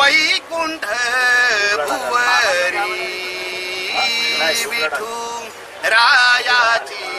वैकुंठ भुवरी विठू रायाची